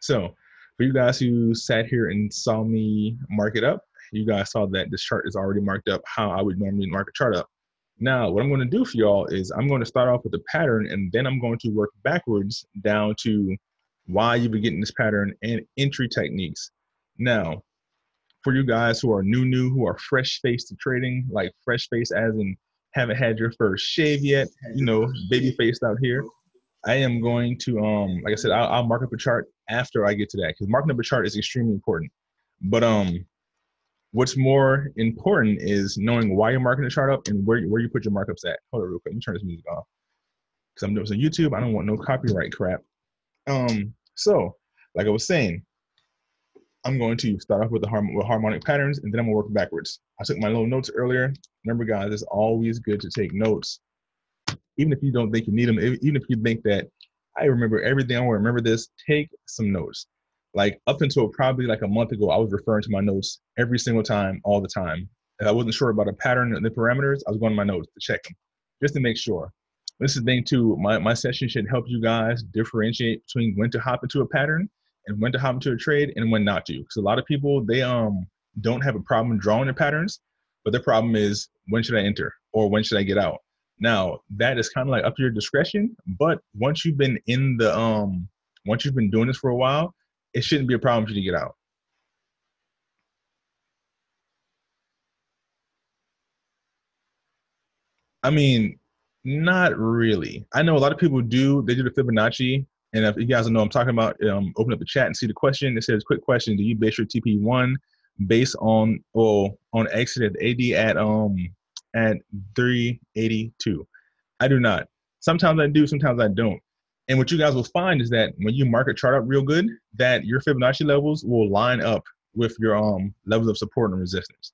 So for you guys who sat here and saw me mark it up, you guys saw that this chart is already marked up how I would normally mark a chart up. Now, what I'm going to do for y'all is I'm going to start off with the pattern and then I'm going to work backwards down to why you've been getting this pattern and entry techniques. Now, for you guys who are new, new, who are fresh faced to trading, like fresh face as in haven't had your first shave yet, you know, baby faced out here. I am going to, um, like I said, I'll, I'll mark up a chart after I get to that because up a chart is extremely important. But um, what's more important is knowing why you're marking the chart up and where where you put your markups at. Hold on, real quick. Let me turn this music off because I'm doing this on YouTube. I don't want no copyright crap. Um, so like I was saying, I'm going to start off with the harm- with harmonic patterns and then I'm gonna work backwards. I took my little notes earlier. Remember, guys, it's always good to take notes, even if you don't think you need them. Even if you think that I remember everything, I want to remember this. Take some notes. Like up until probably like a month ago, I was referring to my notes every single time, all the time. If I wasn't sure about a pattern and the parameters, I was going to my notes to check them, just to make sure. This is the thing too. My my session should help you guys differentiate between when to hop into a pattern and when to hop into a trade and when not to. Because a lot of people they um don't have a problem drawing their patterns, but their problem is when should I enter or when should I get out. Now that is kind of like up to your discretion, but once you've been in the um once you've been doing this for a while, it shouldn't be a problem for you to get out. I mean, not really. I know a lot of people do. They do the Fibonacci and if you guys don't know I'm talking about, um, open up the chat and see the question. It says, "Quick question: Do you base your TP one based on or on exit at AD at um at 382?" I do not. Sometimes I do, sometimes I don't. And what you guys will find is that when you market chart up real good, that your Fibonacci levels will line up with your um levels of support and resistance.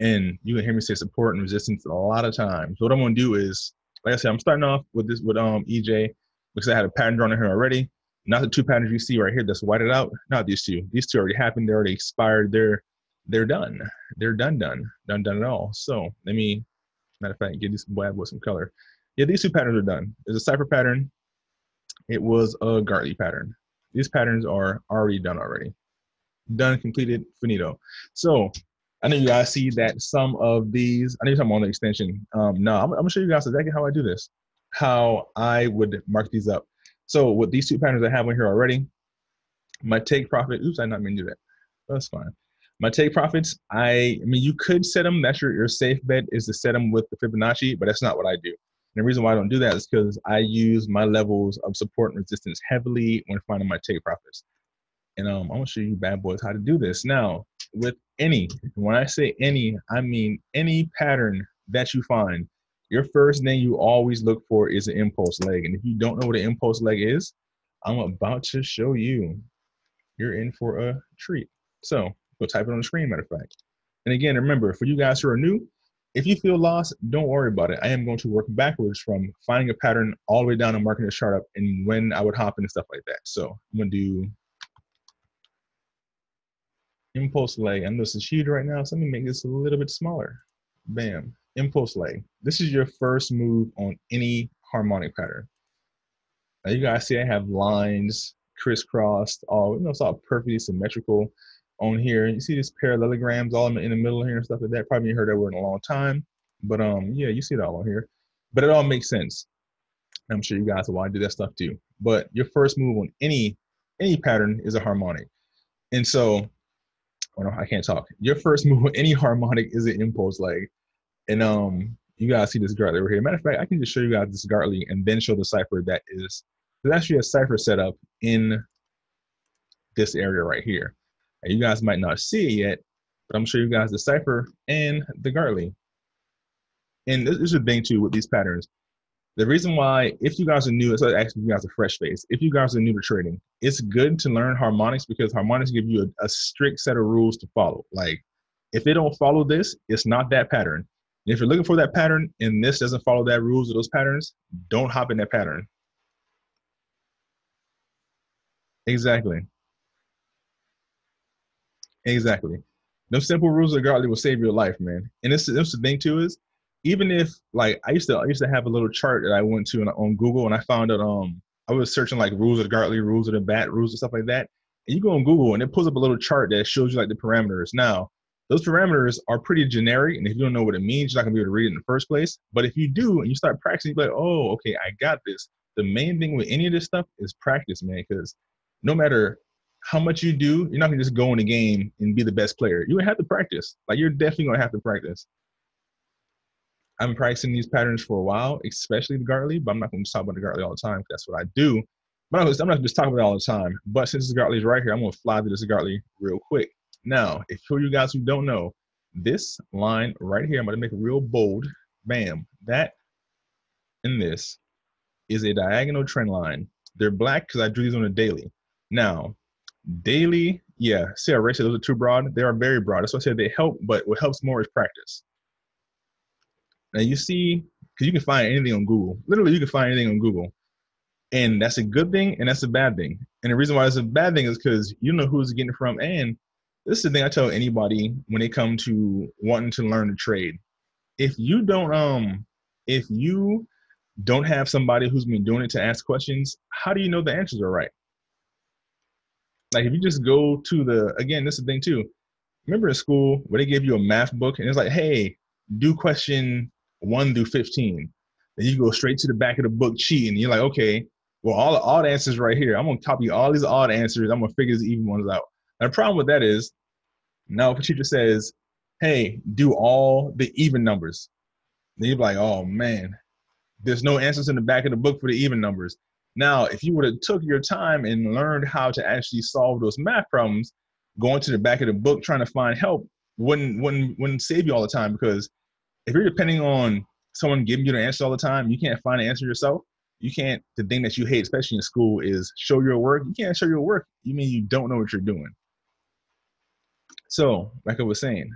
And you can hear me say support and resistance a lot of times. So what I'm gonna do is, like I said, I'm starting off with this with um EJ because I had a pattern drawn in here already. Not the two patterns you see right here that's whited out. Not these two. These two already happened. They're already expired. They're they're done. They're done, done, done, done at all. So let me, matter of fact, get this bad with some color. Yeah, these two patterns are done. There's a cipher pattern. It was a Gartley pattern. These patterns are already done already. Done, completed, finito. So I know you guys see that some of these, I need some on the extension. Um, no, I'm, I'm gonna show you guys exactly how I do this how I would mark these up. So with these two patterns I have on here already, my take profit, oops, I not mean to do that. That's fine. My take profits, I, I mean, you could set them. That's your, your safe bet is to set them with the Fibonacci, but that's not what I do. And the reason why I don't do that is because I use my levels of support and resistance heavily when finding my take profits. And um, I'm gonna show you bad boys how to do this. Now, with any, when I say any, I mean any pattern that you find your first thing you always look for is an impulse leg. And if you don't know what an impulse leg is, I'm about to show you. You're in for a treat. So go type it on the screen, matter of fact. And again, remember, for you guys who are new, if you feel lost, don't worry about it. I am going to work backwards from finding a pattern all the way down and marking the chart up and when I would hop in and stuff like that. So I'm gonna do impulse leg. I this is huge right now, so let me make this a little bit smaller. Bam impulse leg. This is your first move on any harmonic pattern. Now you guys see I have lines crisscrossed, all you know, it's all perfectly symmetrical on here. You see these parallelograms all in the middle here and stuff like that. Probably heard that word in a long time, but um, yeah, you see it all on here. But it all makes sense. I'm sure you guys will want to do that stuff too. But your first move on any any pattern is a harmonic, and so, oh no, I can't talk. Your first move on any harmonic is an impulse leg. And um, you guys see this Gartley over here. Matter of fact, I can just show you guys this Gartley and then show the cipher that is there's actually a cipher set up in this area right here. And you guys might not see it yet, but I'm gonna you guys the cipher and the Gartley. And this is the thing too with these patterns. The reason why, if you guys are new, it's so actually you guys are fresh face. If you guys are new to trading, it's good to learn harmonics because harmonics give you a, a strict set of rules to follow. Like if they don't follow this, it's not that pattern if you're looking for that pattern and this doesn't follow that rules of those patterns, don't hop in that pattern. Exactly. Exactly. No simple rules of Gartley will save your life, man. And this, this the thing too is, even if like I used to, I used to have a little chart that I went to on Google, and I found out um I was searching like rules of Gartley, rules of the bat, rules and stuff like that. and you go on Google and it pulls up a little chart that shows you like the parameters. Now, those parameters are pretty generic, and if you don't know what it means, you're not gonna be able to read it in the first place. But if you do and you start practicing, you're like, oh, okay, I got this. The main thing with any of this stuff is practice, man, because no matter how much you do, you're not gonna just go in the game and be the best player. You have to practice. Like you're definitely gonna have to practice. I've been practicing these patterns for a while, especially the Gartley, but I'm not gonna talk about the Gartley all the time because that's what I do. But I'm not, I'm not just talking about it all the time. But since the Gartley's right here, I'm gonna fly through this Gartley real quick. Now, if for you guys who don't know, this line right here, I'm gonna make it real bold. Bam. That and this is a diagonal trend line. They're black because I drew these on a daily. Now, daily, yeah, see Ray said those are too broad? They are very broad. That's why I said they help, but what helps more is practice. Now you see, because you can find anything on Google. Literally, you can find anything on Google. And that's a good thing and that's a bad thing. And the reason why it's a bad thing is because you know who's getting it from. And this is the thing I tell anybody when they come to wanting to learn to trade. If you don't um if you don't have somebody who's been doing it to ask questions, how do you know the answers are right? Like if you just go to the again, this is the thing too. Remember in school where they gave you a math book and it's like, hey, do question one through fifteen. Then you go straight to the back of the book cheating. You're like, okay, well, all the odd answers right here. I'm gonna copy all these odd answers. I'm gonna figure these even ones out. And the problem with that is now if a teacher says, hey, do all the even numbers, then you're like, oh man, there's no answers in the back of the book for the even numbers. Now, if you would have took your time and learned how to actually solve those math problems, going to the back of the book trying to find help wouldn't wouldn't wouldn't save you all the time because if you're depending on someone giving you the answer all the time, you can't find the answer yourself. You can't. The thing that you hate, especially in school, is show your work. You can't show your work. You mean you don't know what you're doing. So, like I was saying,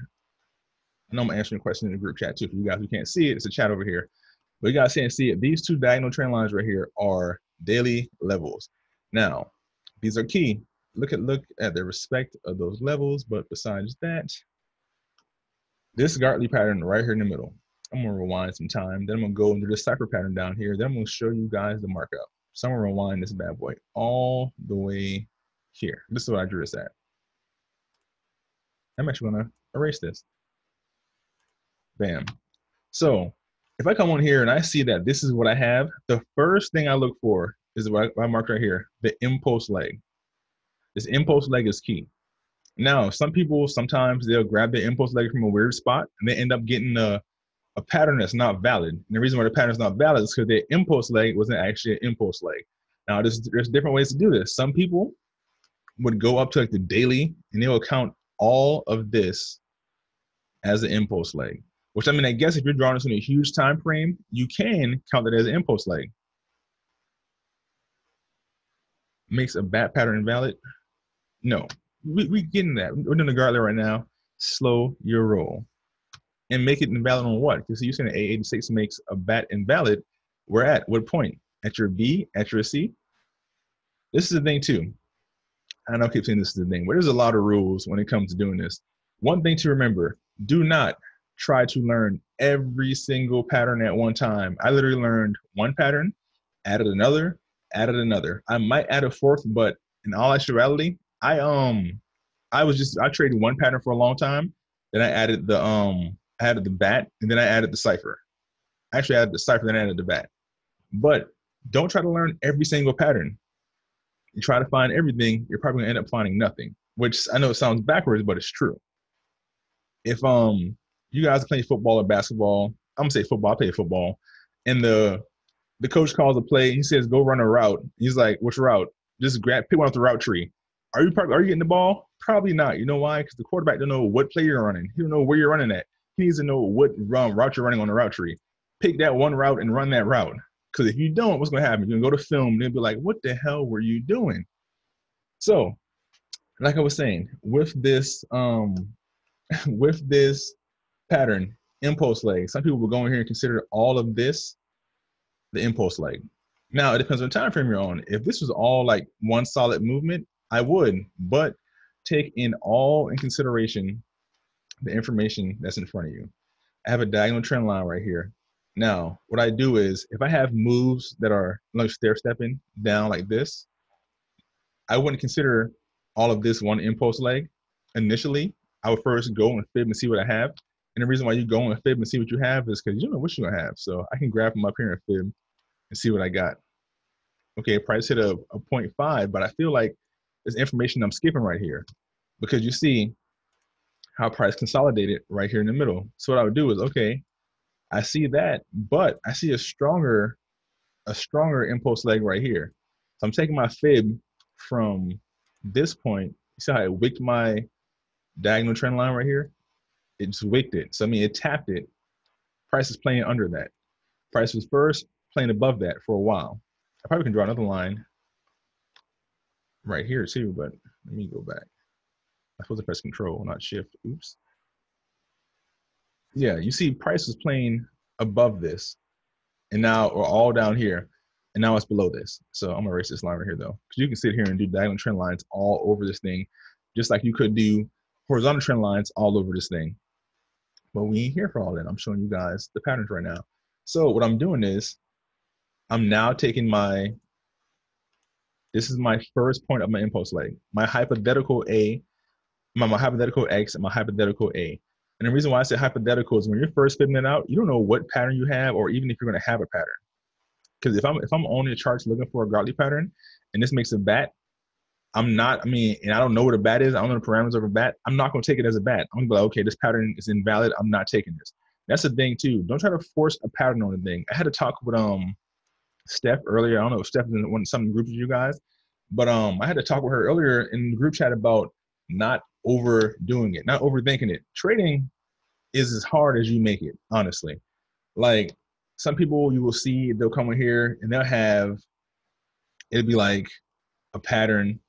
I know I'm answering a question in the group chat too. For you guys who can't see it, it's a chat over here. But you guys can't see it. These two diagonal trend lines right here are daily levels. Now, these are key. Look at look at the respect of those levels. But besides that, this Gartley pattern right here in the middle. I'm gonna rewind some time. Then I'm gonna go into the cipher pattern down here. Then I'm gonna show you guys the markup. So I'm gonna rewind this bad boy all the way here. This is what I drew this at. I'm actually gonna erase this. Bam. So if I come on here and I see that this is what I have, the first thing I look for is what I, marked right here, the impulse leg. This impulse leg is key. Now, some people, sometimes they'll grab the impulse leg from a weird spot and they end up getting a, a pattern that's not valid. And the reason why the pattern is not valid is because their impulse leg wasn't actually an impulse leg. Now, there's, there's different ways to do this. Some people would go up to like the daily and they will count all of this as an impulse leg. Which I mean, I guess if you're drawing this in a huge time frame, you can count it as an impulse leg. Makes a bat pattern invalid? No, we we getting that. We're doing the Gartley right now. Slow your roll, and make it invalid on what? Because you're saying 886 makes a bat invalid. We're at what point? At your B? At your C? This is the thing too. I know I keep saying this is the thing, but there's a lot of rules when it comes to doing this. One thing to remember: do not try to learn every single pattern at one time. I literally learned one pattern, added another, added another. I might add a fourth, but in all actuality, I um I was just I traded one pattern for a long time. Then I added the um I added the bat and then I added the cipher. Actually I added the cipher, then I added the bat. But don't try to learn every single pattern. You try to find everything, you're probably gonna end up finding nothing. Which I know it sounds backwards, but it's true. If um you guys playing football or basketball. I'm gonna say football. I play football, and the the coach calls a play. He says, "Go run a route." He's like, "Which route?" Just grab pick one off the route tree. Are you are you getting the ball? Probably not. You know why? Because the quarterback don't know what play you're running. He don't know where you're running at. He needs to know what run, route you're running on the route tree. Pick that one route and run that route. Because if you don't, what's gonna happen? You're gonna go to film and they'll be like, "What the hell were you doing?" So, like I was saying, with this um, with this pattern, impulse leg. Some people will go in here and consider all of this the impulse leg. Now it depends on the time frame you're on. If this was all like one solid movement, I would, but take in all in consideration the information that's in front of you. I have a diagonal trend line right here. Now, what I do is if I have moves that are like stair stepping down like this, I wouldn't consider all of this one impulse leg, initially, I would first go and fib and see what I have. And the reason why you go and fib and see what you have is because you don't know what you're gonna have. So I can grab them up here and fib and see what I got. Okay, price hit a, a 0.5, but I feel like there's information I'm skipping right here because you see how price consolidated right here in the middle. So what I would do is, okay, I see that, but I see a stronger, a stronger impulse leg right here. So I'm taking my fib from this point. You see how I wicked my diagonal trend line right here? It just wicked it. So I mean, it tapped it. Price is playing under that. Price was first playing above that for a while. I probably can draw another line right here too, but let me go back. I'm supposed to press control, not shift. Oops. Yeah, you see price is playing above this. And now we're all down here. And now it's below this. So I'm gonna erase this line right here though. Because you can sit here and do diagonal trend lines all over this thing, just like you could do horizontal trend lines all over this thing. But we ain't here for all that. I'm showing you guys the patterns right now. So what I'm doing is I'm now taking my, this is my first point of my impulse leg, my hypothetical A, my, my hypothetical X, and my hypothetical A. And the reason why I say hypothetical is when you're first fitting it out, you don't know what pattern you have, or even if you're going to have a pattern. Because if I'm if I'm on the charts looking for a Gartley pattern, and this makes a bat, I'm not. I mean, and I don't know what a bat is. I don't know the parameters of a bat. I'm not going to take it as a bat. I'm going to be like, okay, this pattern is invalid. I'm not taking this. That's the thing too. Don't try to force a pattern on the thing. I had to talk with um Steph earlier. I don't know if Steph is in one some groups with you guys, but um, I had to talk with her earlier in the group chat about not overdoing it, not overthinking it. Trading is as hard as you make it, honestly. Like some people you will see, they'll come in here and they'll have it'll be like a pattern.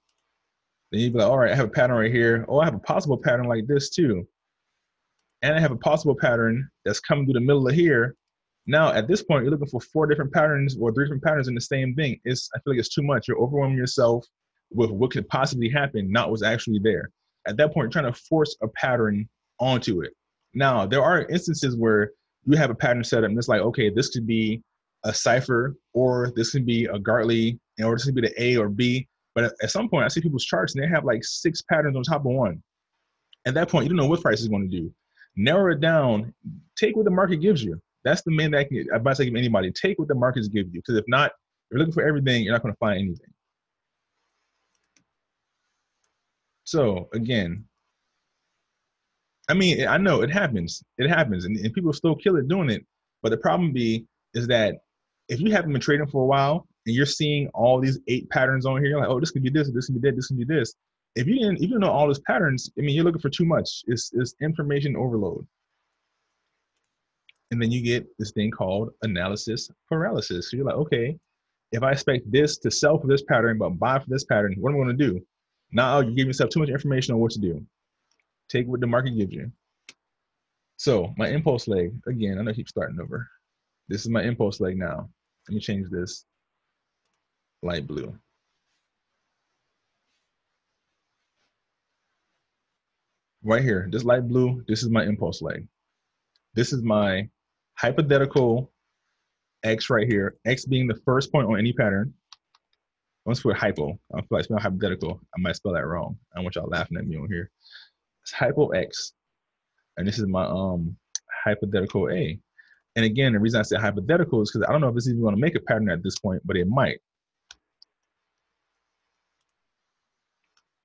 Then you'd be like, all right, I have a pattern right here. Oh, I have a possible pattern like this too. And I have a possible pattern that's coming through the middle of here now, at this point, you're looking for four different patterns or three different patterns in the same thing. It's I feel like it's too much. You're overwhelming yourself with what could possibly happen, not what's actually there. At that point, you're trying to force a pattern onto it. Now, there are instances where you have a pattern set up and it's like, okay, this could be a cipher or this could be a Gartley or this could be the A or B. But at some point, I see people's charts and they have like six patterns on top of one. At that point, you don't know what price is going to do. Narrow it down, take what the market gives you. That's the main advice I give anybody. Take what the markets give you. Because if not, you're looking for everything, you're not going to find anything. So again, I mean, I know it happens. It happens, and, and people still kill it doing it. But the problem be is that if you haven't been trading for a while and you're seeing all these eight patterns on here, you're like, oh, this could be this, this could be that, this could be this. If you didn't, if you know all those patterns, I mean, you're looking for too much. It's, it's information overload. And then you get this thing called analysis paralysis. So you're like, okay, if I expect this to sell for this pattern, but buy for this pattern, what am I going to do? Now you give yourself too much information on what to do. Take what the market gives you. So my impulse leg, again, I know I keep starting over. This is my impulse leg now. Let me change this light blue. Right here, this light blue, this is my impulse leg. This is my hypothetical x right here, x being the first point on any pattern. Let's put hypo. I feel like spell hypothetical. I might spell that wrong. I want y'all laughing at me on here. It's hypo x. And this is my um hypothetical A. And again, the reason I say hypothetical is because I don't know if this is even going to make a pattern at this point, but it might.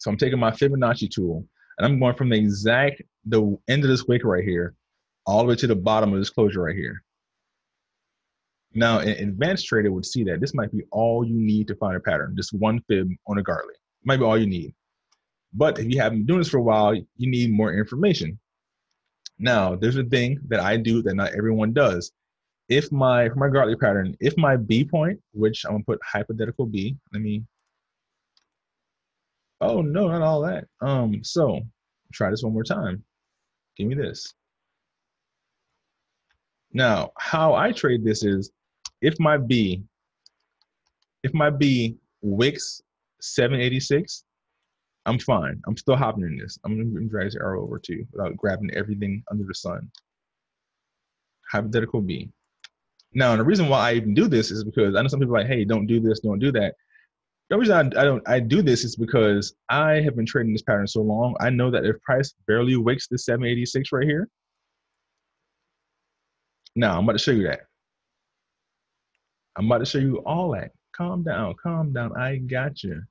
So I'm taking my Fibonacci tool and I'm going from the exact the end of this wick right here all the way to the bottom of this closure right here. Now, an advanced trader would see that this might be all you need to find a pattern, just one fib on a Gartley. Might be all you need. But if you haven't been doing this for a while, you need more information. Now, there's a thing that I do that not everyone does. If my for my Gartley pattern, if my B point, which I'm gonna put hypothetical B, let me. Oh no, not all that. Um, so try this one more time. Give me this. Now, how I trade this is if my B, if my B wicks 786, I'm fine. I'm still hopping in this. I'm gonna drag this arrow over too without grabbing everything under the sun. Hypothetical B. Now, the reason why I even do this is because I know some people are like, hey, don't do this, don't do that. The reason I, I don't I do this is because I have been trading this pattern so long. I know that if price barely wicks the 786 right here. Now I'm about to show you that. I'm about to show you all that. Calm down, calm down. I got you.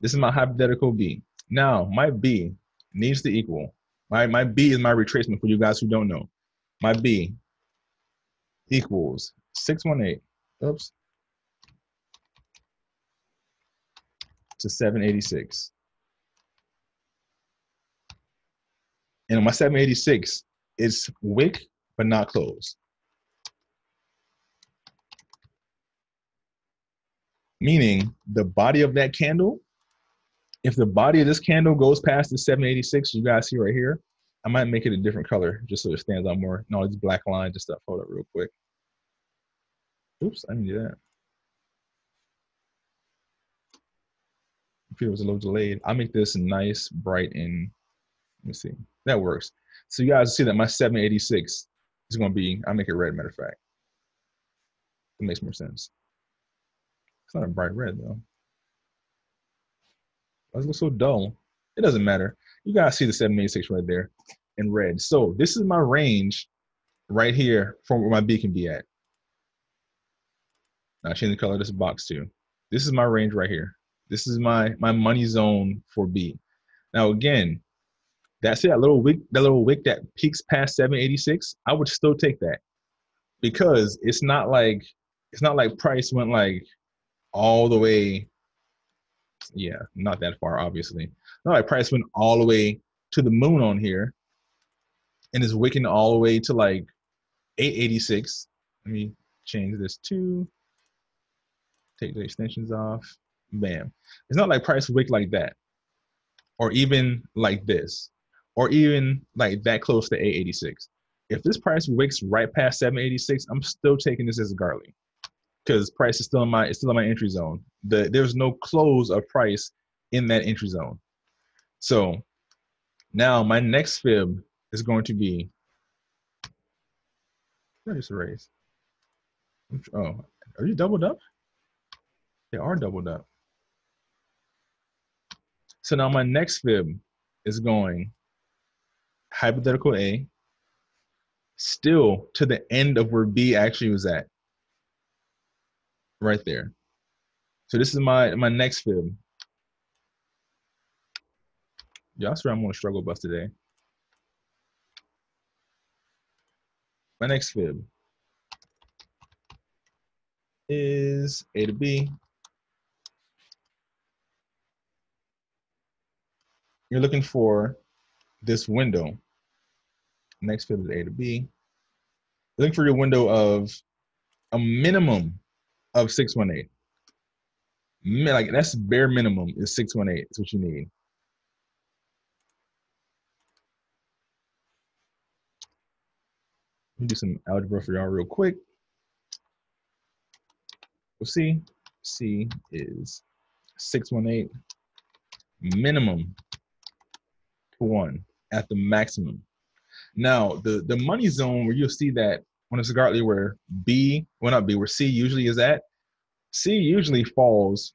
This is my hypothetical B. Now my B needs to equal. My my B is my retracement for you guys who don't know. My B equals 618. Oops. To 786. And on my 786, it's wick but not close. Meaning the body of that candle, if the body of this candle goes past the 786, you guys see right here, I might make it a different color just so it stands out more. No, these black lines and stuff. Hold up real quick. Oops, I didn't do that. Computer was a little delayed. I'll make this nice, bright, and let me see. That works. So you guys see that my 786 is going to be, I'll make it red, matter of fact. It makes more sense. It's not a bright red, though. It look so dull? It doesn't matter. You guys see the 786 right there in red. So this is my range right here from where my B can be at. Now change the color of this box too. This is my range right here. This is my my money zone for B. Now again, that's it. that little wick that little wick that peaks past 786. I would still take that because it's not like it's not like price went like all the way. Yeah, not that far, obviously. Not like price went all the way to the moon on here, and is wicking all the way to like 886. Let me change this to take the extensions off bam. It's not like price wick like that, or even like this, or even like that close to 886. If this price wicks right past 786, I'm still taking this as a Gartley because price is still in my it's still in my entry zone. The there's no close of price in that entry zone. So now my next fib is going to be I just erase. Oh, are you doubled up? They are doubled up. So now my next fib is going hypothetical A, still to the end of where B actually was at. Right there. So this is my my next fib. Y'all swear I'm gonna struggle bus today. My next fib is A to B you're looking for this window. Next field is A to B. You're looking for your window of a minimum of 618. Like that's bare minimum is 618 is what you need. Let me do some algebra for y'all real quick. We'll see. C is 618 minimum one at the maximum. Now, the the money zone where you'll see that when it's Gartley where B, well not B, where C usually is at, C usually falls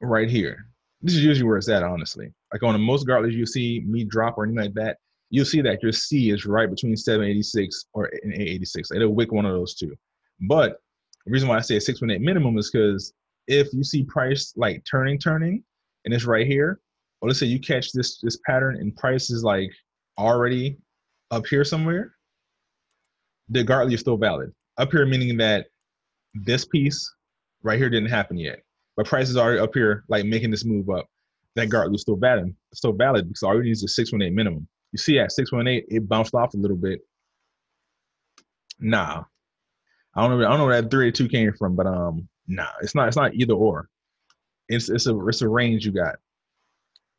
right here. This is usually where it's at, honestly. Like on the most Gartleys you see me drop or anything like that, you'll see that your C is right between 786 or 886. It'll wick one of those two. But the reason why I say a 618 minimum is because if you see price like turning, turning, and it's right here, let's say you catch this this pattern and price is like already up here somewhere, the Gartley is still valid. Up here meaning that this piece right here didn't happen yet, but price is already up here like making this move up. That Gartley is still valid, still valid because all you need is a 618 minimum. You see at 618, it bounced off a little bit. Nah, I don't know. I don't know where that 382 came from, but um, nah, it's not. It's not either or. It's it's a it's a range you got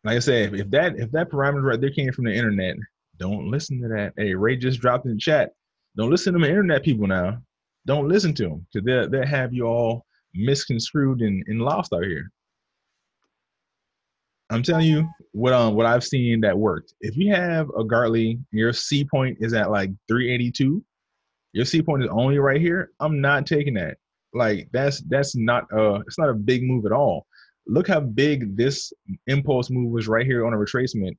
like I said, if that if that parameter right there came from the internet, don't listen to that. Hey, Ray just dropped in the chat. Don't listen to the internet people now. Don't listen to them because they'll they'll have you all misconstrued and, and lost out here. I'm telling you what um what I've seen that worked. If you have a Gartley, your C point is at like 382. Your C point is only right here. I'm not taking that Like that's that's not a it's not a big move at all. Look how big this impulse move was right here on a retracement.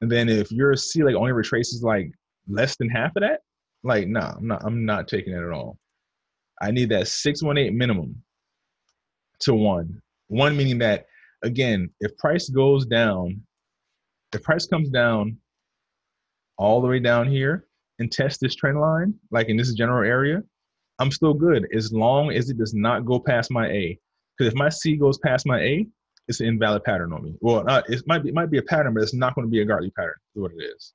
And then if your C like only retraces like less than half of that, like nah, I'm not I'm not taking it at all. I need that 618 minimum to one. One meaning that again, if price goes down, if price comes down all the way down here and test this trend line, like in this general area, I'm still good as long as it does not go past my A. Because if my C goes past my A, it's an invalid pattern on me. Well, it might be it might be a pattern, but it's not going to be a Gartley pattern. Is what it is.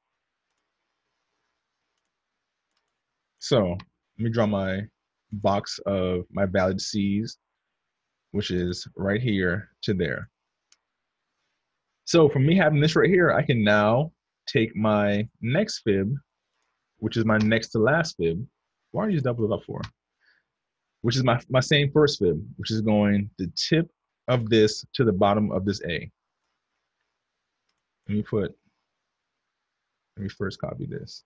So let me draw my box of my valid C's, which is right here to there. So from me having this right here, I can now take my next fib, which is my next to last fib. Why are you double it up for? Which is my, my same first fib, which is going the tip of this to the bottom of this A. Let me put, let me first copy this.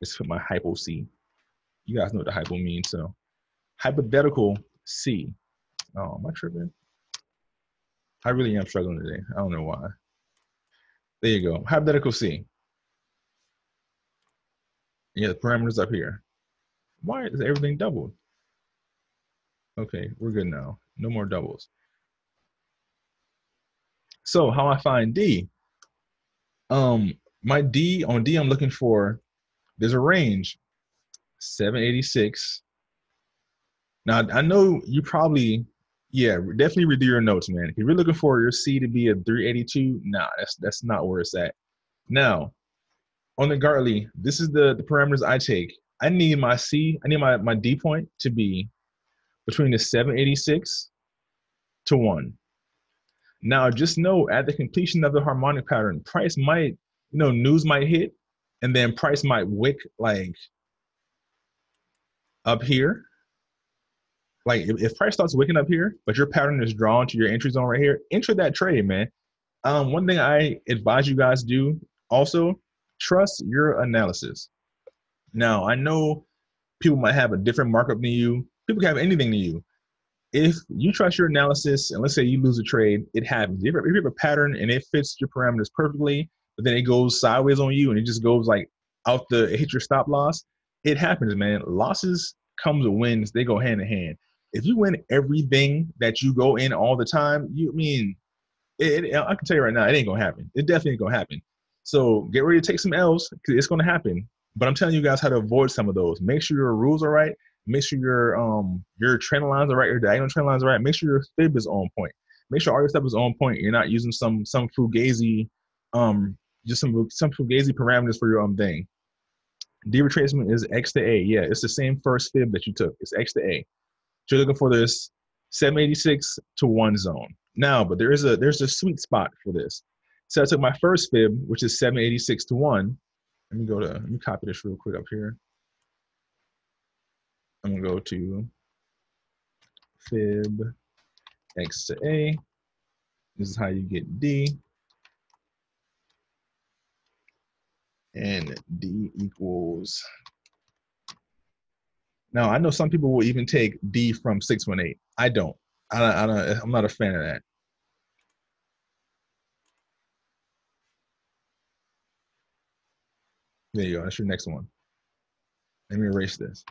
Let's put my hypo C. You guys know what the hypo means, so hypothetical C. Oh, am I tripping? I really am struggling today. I don't know why. There you go. Hypothetical C. Yeah, the parameters up here. Why is everything doubled? Okay, we're good now. No more doubles. So how I find D? Um, my D on D, I'm looking for. There's a range, 786. Now I know you probably yeah, definitely redo your notes, man. If you're looking for your C to be a 382, nah, that's that's not where it's at. Now, on the Gartley, this is the, the parameters I take. I need my C, I need my, my D point to be between the 786 to 1. Now, just know at the completion of the harmonic pattern, price might, you know, news might hit, and then price might wick like up here like if, if price starts wicking up here, but your pattern is drawn to your entry zone right here, enter that trade, man. Um, one thing I advise you guys do also trust your analysis. Now I know people might have a different markup than you. People can have anything to you. If you trust your analysis, and let's say you lose a trade, it happens. If you have a pattern and it fits your parameters perfectly, but then it goes sideways on you and it just goes like out the hit your stop loss, it happens, man. Losses comes with wins; they go hand in hand if you win everything that you go in all the time, you mean it, it, I can tell you right now, it ain't gonna happen. It definitely ain't gonna happen. So get ready to take some L's because it's gonna happen. But I'm telling you guys how to avoid some of those. Make sure your rules are right. Make sure your um your trend lines are right. Your diagonal trend lines are right. Make sure your fib is on point. Make sure all your stuff is on point. You're not using some some fugazi, um, just some some fugazi parameters for your own thing. D retracement is X to A. Yeah, it's the same first fib that you took. It's X to A. So you're looking for this 786 to one zone. Now, but there is a there's a sweet spot for this. So I took my first fib, which is 786 to one. Let me go to let me copy this real quick up here. I'm gonna go to fib x to a. This is how you get D. And D equals now I know some people will even take D from six one eight. I don't. I don't. I don't. I'm not a fan of that. There you go. That's your next one. Let me erase this.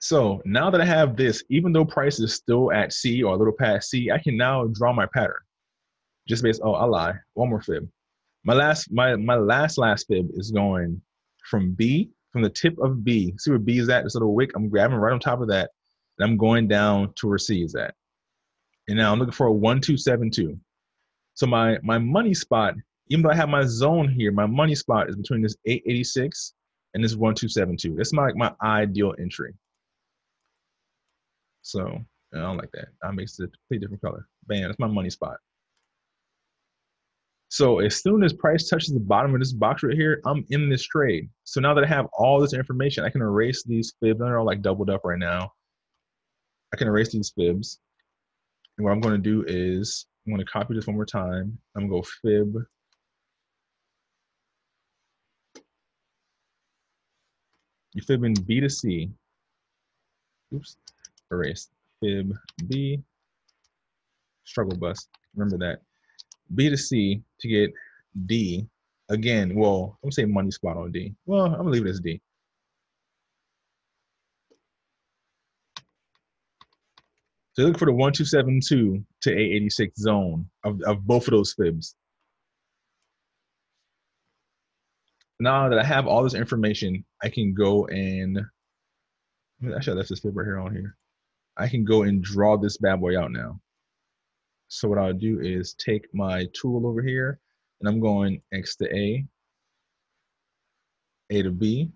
So now that I have this, even though price is still at C or a little past C, I can now draw my pattern. Just based, oh, I lie. One more fib. My last, my my last last fib is going from B from the tip of B. See where B is at? This little wick. I'm grabbing right on top of that, and I'm going down to where C is at. And now I'm looking for a one two seven two. So my my money spot, even though I have my zone here, my money spot is between this 886 and this 1272. That's my my ideal entry. So I don't like that. That makes it a completely different color. Bam, that's my money spot. So as soon as price touches the bottom of this box right here, I'm in this trade. So now that I have all this information, I can erase these fibs. They're all like doubled up right now. I can erase these fibs. And what I'm going to do is I'm to copy this one more time. I'm going to go fib. Fib B to C. oops, erase fib B, struggle bus. Remember that. B to C to get D. Again, well, I'm saying money spot on D. Well, I'm gonna leave it as D. So look for the 1272 to 886 zone of, of both of those fibs. Now that I have all this information, I can go and actually left this fib right here on here. I can go and draw this bad boy out now. So what I'll do is take my tool over here and I'm going X to A, A to B,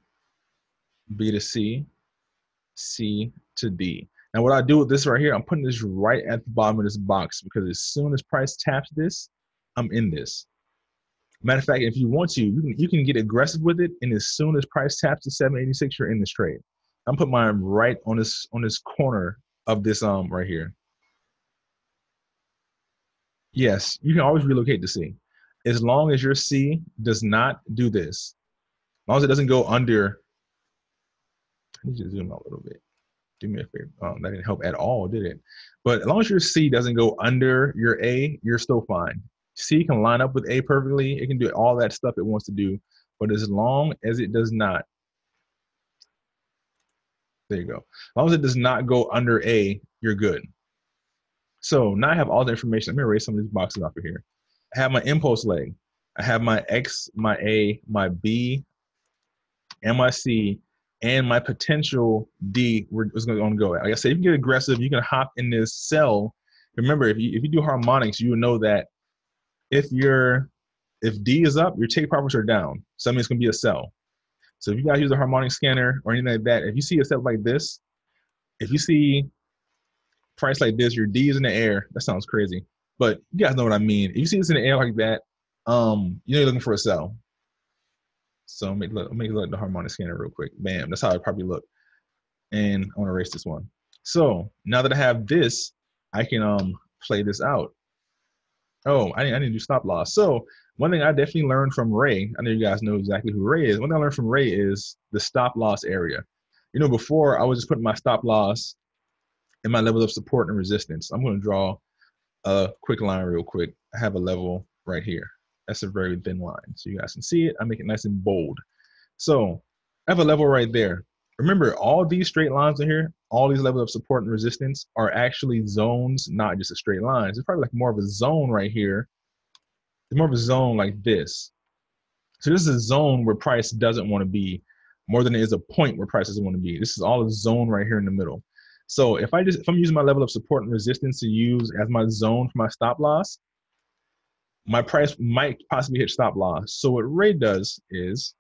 B to C, C to D. Now what I do with this right here, I'm putting this right at the bottom of this box because as soon as price taps this, I'm in this. Matter of fact, if you want to, you can, you can get aggressive with it, and as soon as price taps to 786, you're in this trade. I'm putting mine right on this on this corner of this um right here. Yes, you can always relocate to C. As long as your C does not do this, as long as it doesn't go under, I need you to zoom out a little bit. Do me a favor. Um, that didn't help at all, did it? But as long as your C doesn't go under your A, you're still fine. C can line up with A perfectly. It can do all that stuff it wants to do. But as long as it does not, there you go. As long as it does not go under A, you're good. So now I have all the information. Let me erase some of these boxes off of here. I have my impulse leg. I have my X, my A, my B, and my C, and my potential D was going to go. Like I said, if you get aggressive, you can hop in this cell. Remember, if you if you do harmonics, you know that if you're if D is up, your take profits are down. So that means it's to be a sell. So if you guys use a harmonic scanner or anything like that, if you see a step like this, if you see price like this, your D is in the air. That sounds crazy, but you guys know what I mean. If you see this in the air like that, um, you know you're looking for a sell. So make look, make look at the harmonic scanner real quick. Bam, that's how it probably look. And I want to erase this one. So now that I have this, I can um play this out. Oh, I, I need to do stop loss. So one thing I definitely learned from Ray, I know you guys know exactly who Ray is. One thing I learned from Ray is the stop loss area. You know, before I was just putting my stop loss and my level of support and resistance. I'm going to draw a quick line real quick. I have a level right here. That's a very thin line. So you guys can see it. I make it nice and bold. So I have a level right there. Remember, all these straight lines in here, all these levels of support and resistance are actually zones, not just a straight line. It's probably like more of a zone right here. It's more of a zone like this. So this is a zone where price doesn't want to be more than it is a point where price doesn't want to be. This is all a zone right here in the middle. So if I just if I'm using my level of support and resistance to use as my zone for my stop loss, my price might possibly hit stop loss. So what Ray does is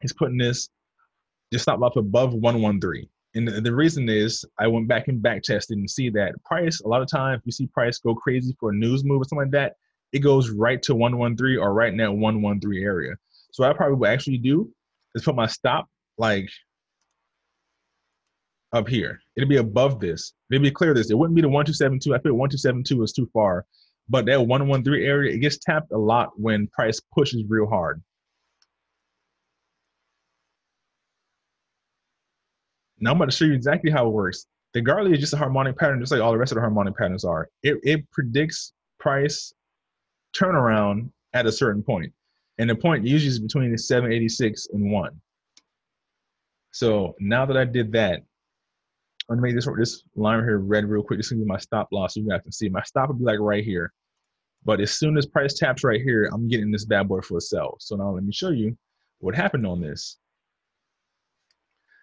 he's putting this just stop off above 113. And the, the reason is I went back and back tested and see that price, a lot of times you see price go crazy for a news move or something like that, it goes right to 113 or right in that 113 area. So I probably would actually do is put my stop like up here. It'd be above this. It'd be clear this. It wouldn't be the 1272. I feel 1272 is too far. But that 113 area, it gets tapped a lot when price pushes real hard. Now I'm about to show you exactly how it works. The Gartley is just a harmonic pattern, just like all the rest of the harmonic patterns are. It, it predicts price turnaround at a certain point. And the point usually is between 786 and 1. So now that I did that, I'm gonna make this this line here red real quick. This is gonna be my stop loss. You guys can see my stop will be like right here. But as soon as price taps right here, I'm getting this bad boy for a sell. So now let me show you what happened on this.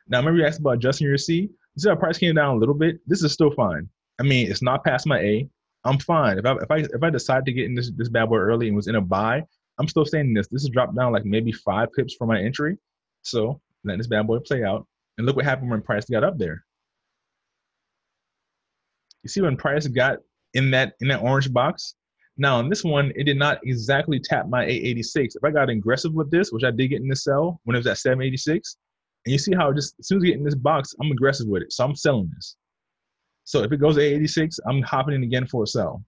Now remember you asked about adjusting your C. You see how price came down a little bit? This is still fine. I mean, it's not past my A. I'm fine. If I if I if I decide to get in this this bad boy early and was in a buy, I'm still staying in this. This has dropped down like maybe five pips for my entry. So let this bad boy play out. And look what happened when price got up there. You see when price got in that in that orange box? Now in this one, it did not exactly tap my 886. If I got aggressive with this, which I did get in the sell when it was at 786, and you see how just as soon as I get in this box, I'm aggressive with it. So I'm selling this. So if it goes to 886, I'm hopping in again for a sell.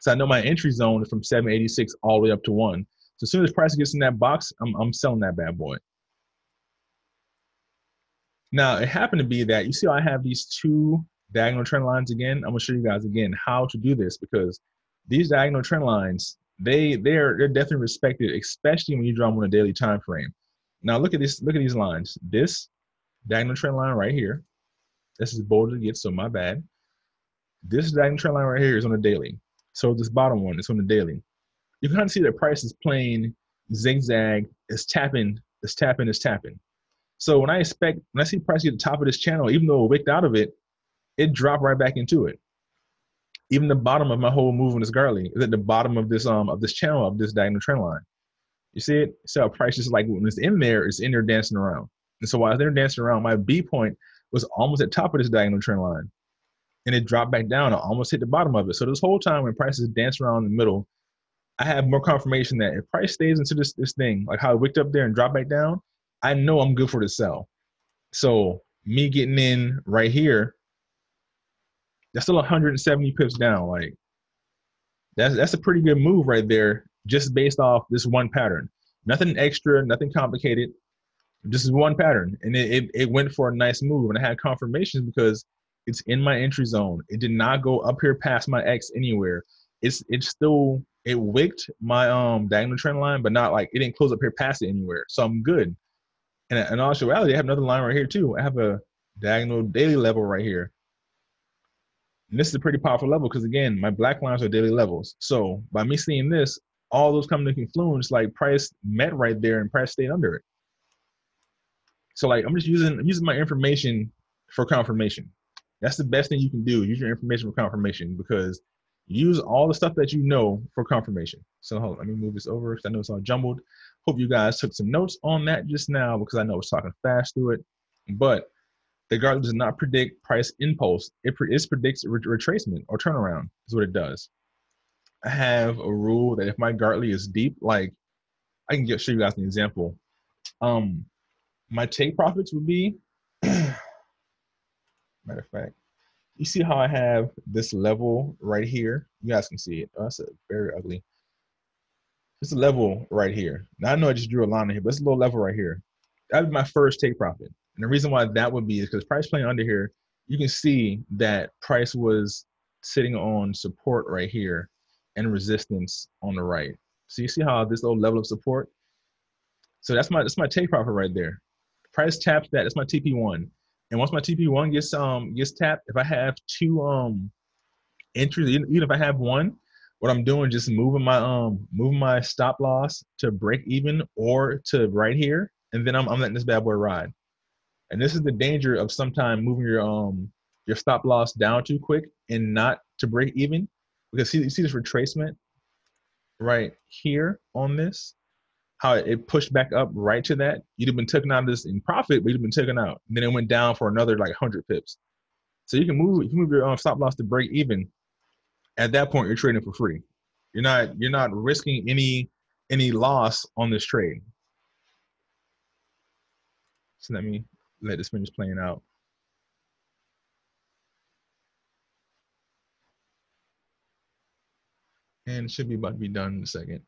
So I know my entry zone is from 786 all the way up to one. So as soon as price gets in that box, I'm, I'm selling that bad boy. Now it happened to be that you see I have these two diagonal trend lines again. I'm gonna show you guys again how to do this because these diagonal trend lines, they they're they're definitely respected, especially when you draw them on a daily time frame. Now look at this, look at these lines. This diagonal trend line right here. This is bold to get, so my bad. This diagonal trend line right here is on the daily. So this bottom one is on the daily. You can kind of see the price is playing zigzag, it's tapping, it's tapping, it's tapping. So when I expect, when I see price at the top of this channel, even though it wicked out of it, it dropped right back into it. Even the bottom of my whole move movement is Gartley is at the bottom of this um of this channel of this diagonal trend line. You see it? So price is like when it's in there, it's in there dancing around. And so while I was there dancing around, my B point was almost at top of this diagonal trend line. And it dropped back down and almost hit the bottom of it. So this whole time when prices dance around in the middle, I have more confirmation that if price stays into this this thing, like how it wicked up there and dropped back down, I know I'm good for the sell. So me getting in right here, that's still 170 pips down. Like that's that's a pretty good move right there, just based off this one pattern. Nothing extra, nothing complicated. Just one pattern, and it, it, it went for a nice move, and I had confirmations because it's in my entry zone. It did not go up here past my X anywhere. It's it's still it wicked my um diagonal trend line, but not like it didn't close up here past it anywhere. So I'm good. And in all actuality, I have another line right here too. I have a diagonal daily level right here. And this is a pretty powerful level because again, my black lines are daily levels. So by me seeing this, all those come to confluence, like price met right there and price stayed under it. So like I'm just using I'm using my information for confirmation. That's the best thing you can do. Use your information for confirmation because use all the stuff that you know for confirmation. So hold on, let me move this over because I know it's all jumbled. Hope you guys took some notes on that just now because I know I was talking fast through it. But the Gartley does not predict price impulse. It, pre- it predicts ret- retracement or turnaround is what it does. I have a rule that if my Gartley is deep, like I can get, show you guys an example. Um, my take profits would be, matter of fact, you see how I have this level right here? You guys can see it. Oh, that's a very ugly. It's a level right here. Now I know I just drew a line in here, but it's a little level right here. That would be my first take profit. And the reason why that would be is because price playing under here, you can see that price was sitting on support right here and resistance on the right. So you see how this little level of support? So that's my that's my take profit right there. Price taps that. That's my TP1. And once my TP1 gets um gets tapped, if I have two um entries, even if I have one, what I'm doing just moving my um moving my stop loss to break even or to right here, and then I'm I'm letting this bad boy ride. And this is the danger of sometimes moving your um your stop loss down too quick and not to break even. Because see you see this retracement right here on this how it pushed back up right to that. You'd have been taken out of this in profit, but you'd have been taken out. And then it went down for another like 100 pips. So you can move you move your um, stop loss to break even. At that point, you're trading for free. You're not you're not risking any any loss on this trade. So let me let this finish playing out. And it should be about to be done in a second.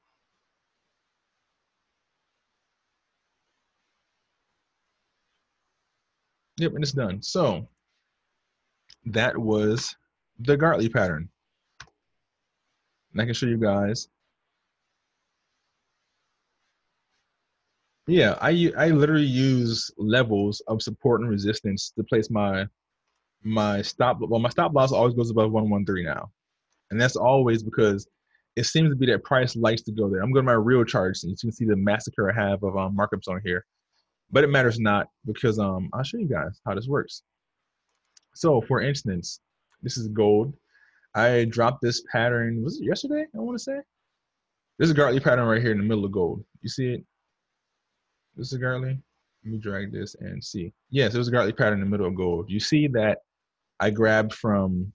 Yep, and it's done. So that was the Gartley pattern. And I can show you guys. Yeah, I I literally use levels of support and resistance to place my my stop. Well, my stop loss always goes above 113 now, and that's always because it seems to be that price likes to go there. I'm going to my real charts, and you can see the massacre I have of um, markups on here but it matters not because um I'll show you guys how this works. So for instance, this is gold. I dropped this pattern, was it yesterday? I want to say. There's a Gartley pattern right here in the middle of gold. You see it? This is Gartley. Let me drag this and see. Yes, there's a Gartley pattern in the middle of gold. You see that I grabbed from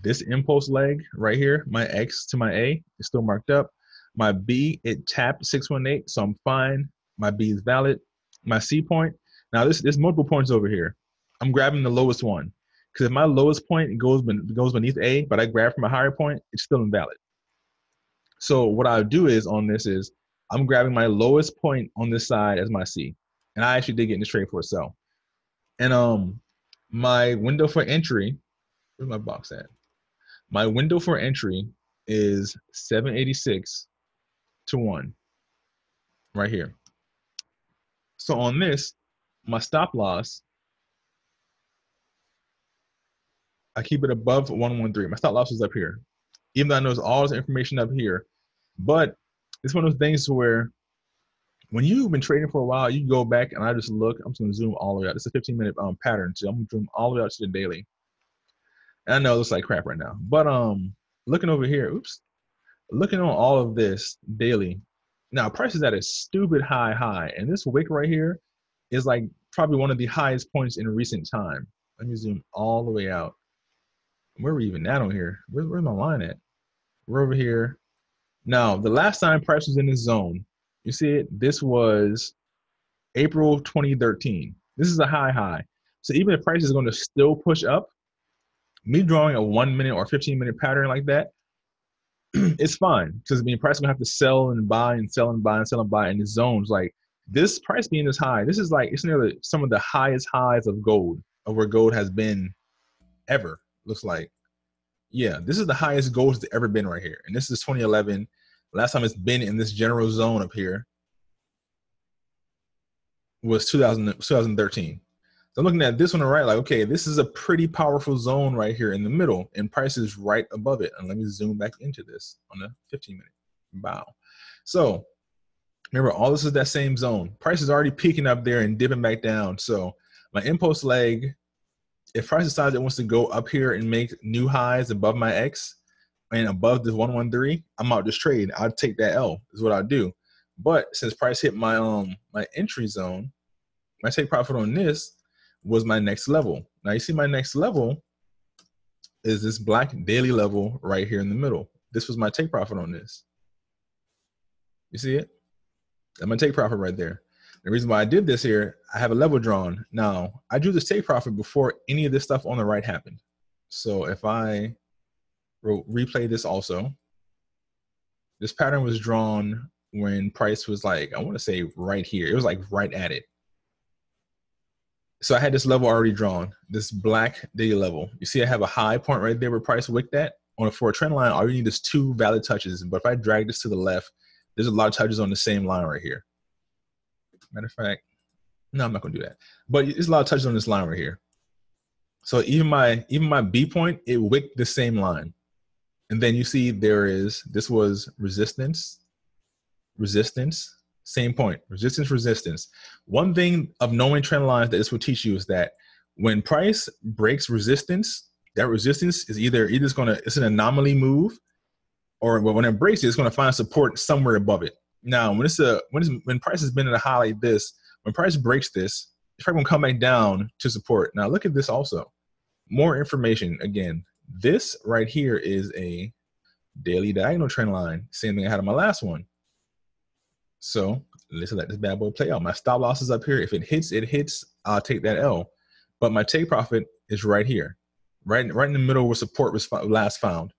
this impulse leg right here, my X to my A is still marked up. My B, it tapped 618, so I'm fine. My B is valid. My C point. Now this there's multiple points over here. I'm grabbing the lowest one because if my lowest point goes goes beneath A, but I grab from a higher point, it's still invalid. So what I'll do is on this is I'm grabbing my lowest point on this side as my C, and I actually did get in this trade for a sell. And um, my window for entry, where's my box at? My window for entry is 786 to one, right here. So on this, my stop loss, I keep it above 113. My stop loss is up here. Even though I know there's all this information up here, but it's one of those things where when you've been trading for a while, you go back and I just look. I'm just gonna zoom all the way out. It's a 15 minute um, pattern, so I'm gonna zoom all the way out to the daily. I know it looks like crap right now, but um, looking over here, oops, looking on all of this daily. Now price is at a stupid high high, and this wick right here is like probably one of the highest points in recent time. Let me zoom all the way out. Where are we even at on here? Where, where's my line at? We're over here. Now, the last time price was in this zone, you see it? This was April 2013. This is a high high. So even if price is going to still push up, me drawing a one minute or 15 minute pattern like that, it's fine because mean price gonna have to sell and buy and sell and buy and sell and buy in the zones. Like this price being this high, this is like it's nearly some of the highest highs of gold of where gold has been ever. Looks like, yeah, this is the highest gold has ever been right here, and this is 2011. Last time it's been in this general zone up here was 2000, 2013. So I'm looking at this one on the right, like, okay, this is a pretty powerful zone right here in the middle, and price is right above it. And let me zoom back into this on the 15 minute. Wow. So remember, all this is that same zone. Price is already peaking up there and dipping back down. So my impulse leg, if price decides it wants to go up here and make new highs above my X and above this 113, I'm out this trade. I'd take that L is what I'd do. But since price hit my um my entry zone, my take profit on this was my next level. Now you see my next level is this black daily level right here in the middle. This was my take profit on this. You see it? I'm gonna take profit right there. The reason why I did this here, I have a level drawn. Now, I drew this take profit before any of this stuff on the right happened. So if I replay this also, this pattern was drawn when price was like, I want to say right here. It was like right at it. So I had this level already drawn, this black daily level. You see I have a high point right there where price wicked at. On a, for a trend line, all you need is two valid touches. But if I drag this to the left, there's a lot of touches on the same line right here. Matter of fact, no, I'm not gonna do that. But there's a lot of touches on this line right here. So even my even my B point, it wicked the same line. And then you see there is this was resistance, resistance, same point, resistance, resistance. One thing of knowing trend lines that this will teach you is that when price breaks resistance, that resistance is either either it's gonna it's an anomaly move, or when it breaks it, it's gonna find support somewhere above it. Now, when it's a when it's, when price has been in a high like this, when price breaks this, it's probably gonna come back down to support. Now, look at this also. More information again. This right here is a daily diagonal trend line. Same thing I had on my last one. So let's let this bad boy play out. My stop loss is up here. If it hits, it hits. I'll take that L. But my take profit is right here, right, right in the middle where support was last found.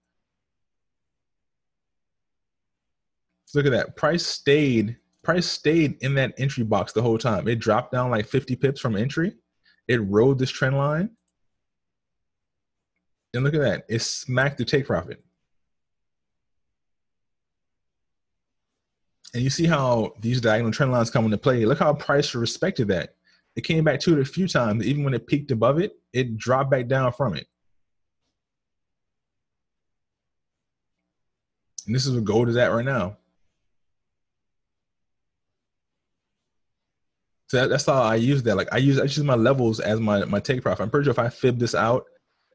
look at that. Price stayed. Price stayed in that entry box the whole time. It dropped down like 50 pips from entry. It rode this trend line. And look at that. It smacked the take profit. And you see how these diagonal trend lines come into play. Look how price respected that. It came back to it a few times. Even when it peaked above it, it dropped back down from it. And this is what gold is at right now. So that, that's how I use that. Like I use I use my levels as my my take profit. I'm pretty sure if I fib this out,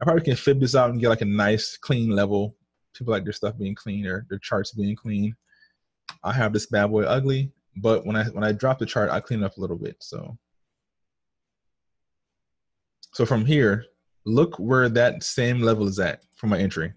I probably can fib this out and get like a nice clean level. People like their stuff being clean or their charts being clean. I have this bad boy ugly, but when I when I drop the chart, I clean it up a little bit. So so from here, look where that same level is at for my entry.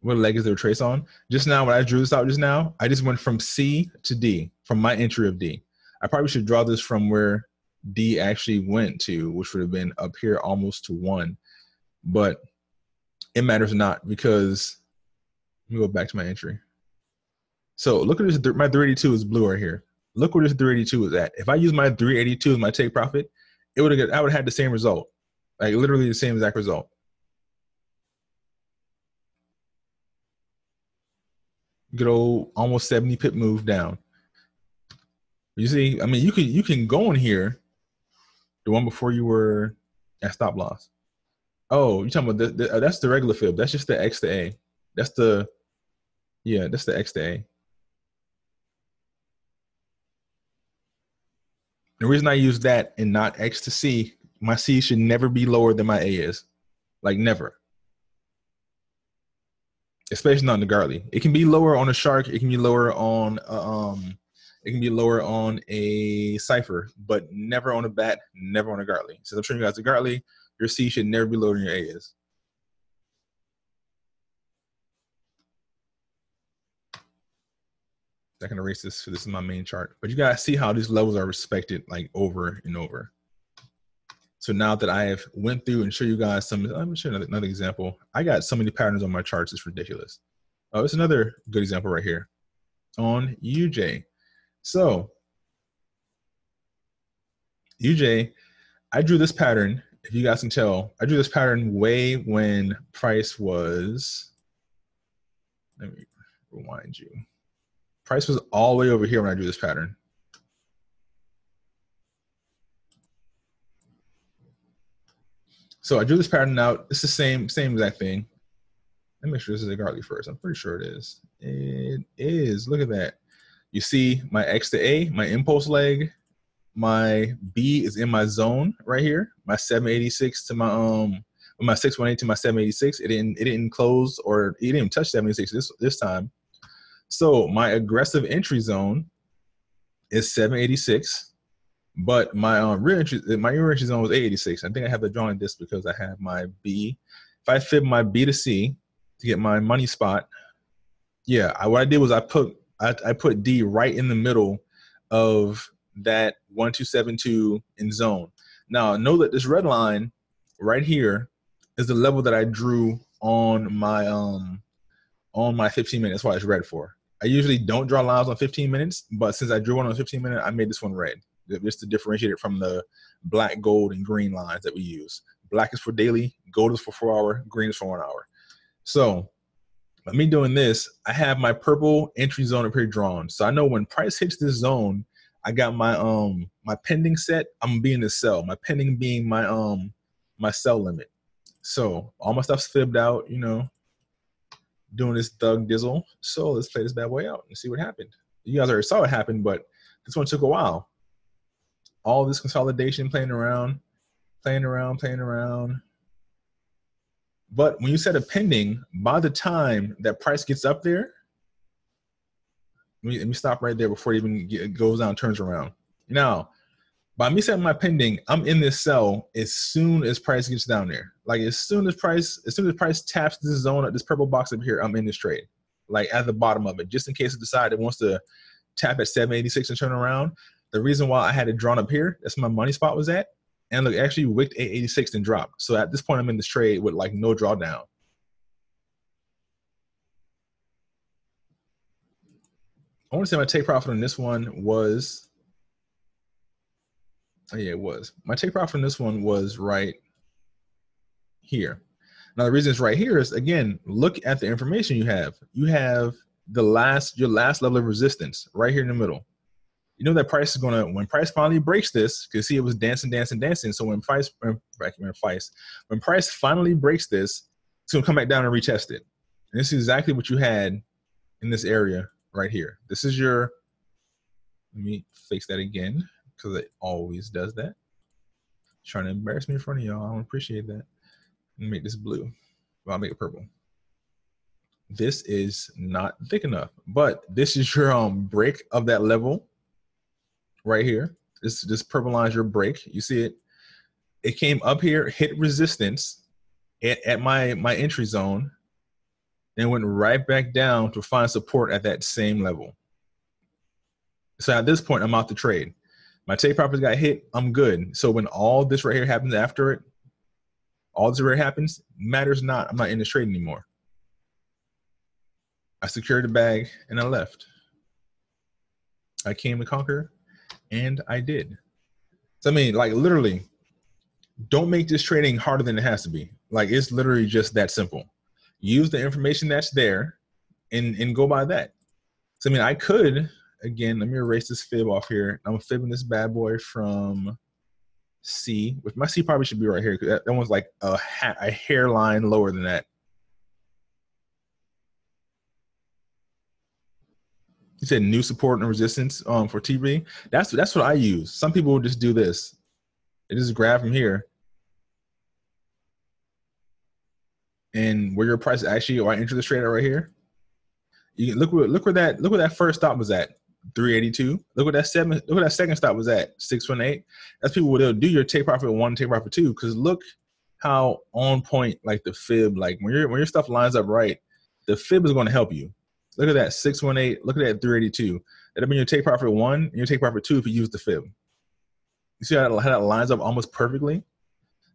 What leg is there a trace on? Just now, when I drew this out just now, I just went from C to D, from my entry of D. I probably should draw this from where D actually went to, which would have been up here almost to one. But it matters not because let me go back to my entry. So look at this. My 382 is blue right here. Look where this 382 is at. If I use my 382 as my take profit, it would have I would have had the same result, like literally the same exact result. Good old almost 70 pip move down. You see, I mean, you can you can go in here, the one before you were at stop loss. Oh, you're talking about the, the, uh, that's the regular fib. That's just the X to A. That's the yeah, that's the X to A. The reason I use that and not X to C, my C should never be lower than my A is. Like never. Especially not in the Gartley. It can be lower on a shark, it can be lower on um it can be lower on a cipher, but never on a bat, never on a Gartley. So I'm showing you guys the Gartley, your C should never be lower than your A is. I can erase this. So this is my main chart. But you guys see how these levels are respected like over and over. So now that I have went through and show you guys some, let me show another, another example. I got so many patterns on my charts, it's ridiculous. Oh, it's another good example right here on UJ. So UJ, I drew this pattern. If you guys can tell, I drew this pattern way when price was, let me rewind you. Price was all the way over here when I drew this pattern. So I drew this pattern out. It's the same, same exact thing. Let me make sure this is a Gartley first. I'm pretty sure it is. It is. Look at that. You see my X to A, my impulse leg, my B is in my zone right here. My 786 to my um my 618 to my 786. It didn't it didn't close or it didn't touch 76 this this time. So my aggressive entry zone is 786, but my um, rear entry my rear entry zone was 886. I think I have the drawing this because I have my B. If I fib my B to C to get my money spot, yeah, I, what I did was I put I, I put D right in the middle of that 1272 in zone. Now know that this red line right here is the level that I drew on my um on my 15 minutes. That's why it's red for. I usually don't draw lines on 15 minutes, but since I drew one on 15 minute, I made this one red just to differentiate it from the black, gold, and green lines that we use. Black is for daily, gold is for four hour, green is for one hour. So by me doing this, I have my purple entry zone up here drawn. So I know when price hits this zone, I got my um my pending set. I'm gonna be in this sell. My pending being my um my sell limit. So all my stuff's fibbed out, you know, doing this thug dizzle. So let's play this bad boy out and see what happened. You guys already saw what happened, but this one took a while. All this consolidation, playing around, playing around, playing around. But when you set a pending, by the time that price gets up there, let me, let me stop right there before it even get, goes down, turns around. Now, by me setting my pending, I'm in this sell as soon as price gets down there. Like as soon as price, as soon as price taps this zone, this purple box up here, I'm in this trade. Like at the bottom of it, just in case it decides it wants to tap at 786 and turn around. The reason why I had it drawn up here, that's my money spot was at. And look, actually wicked 886 and dropped. So at this point, I'm in this trade with like no drawdown. I want to say my take profit on this one was Oh, yeah, it was. My take profit from this one was right here. Now the reason it's right here is again, look at the information you have. You have the last your last level of resistance right here in the middle. You know that price is gonna when price finally breaks this, because see it was dancing, dancing, dancing. So when price when price when price finally breaks this, it's gonna come back down and retest it. And this is exactly what you had in this area right here. This is your let me fix that again because it always does that. Trying to embarrass me in front of y'all. I don't appreciate that. Make this blue. Well, I'll make it purple. This is not thick enough, but this is your um break of that level right here. This this purple line is your break. You see it? It came up here, hit resistance at, at my my entry zone, and went right back down to find support at that same level. So at this point, I'm out the trade my take profits got hit, I'm good. So when all this right here happens after it, all this right happens, matters not. I'm not in this trade anymore. I secured the bag and I left. I came to conquer, and I did. So I mean, like literally, don't make this trading harder than it has to be. Like it's literally just that simple. Use the information that's there, and and go by that. So I mean, I could again. Let me erase this fib off here. I'm fibbing this bad boy from C, which my C probably should be right here that, that one's like a, ha- a hairline lower than that. You said new support and resistance um, for TP. That's that's what I use. Some people will just do this. They just grab from here. And where your price actually, or I enter the trade right here. You look where look where that look where that first stop was at. 382. Look what that seven. Look what that second stop was at 618. That's people will do your take profit one, take profit two. Because look how on point like the fib, like when your when your stuff lines up right, the fib is going to help you. Look at that 618. Look at that 382. That'll be your take profit one and your take profit two if you use the fib. You see how that, how that lines up almost perfectly.